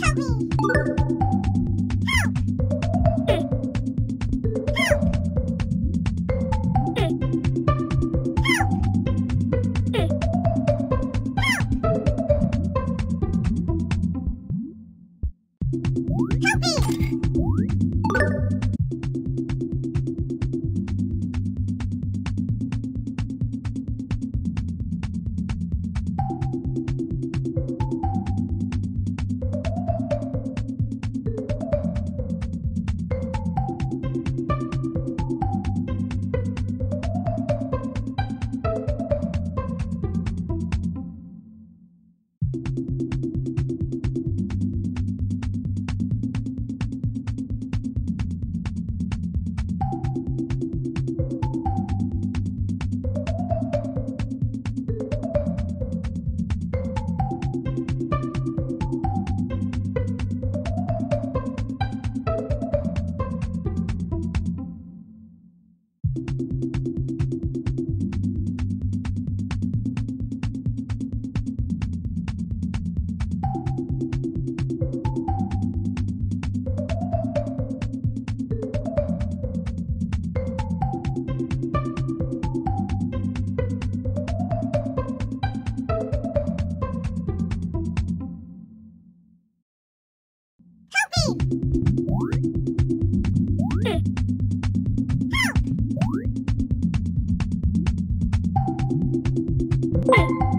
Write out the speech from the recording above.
Toby. Help me! Bye.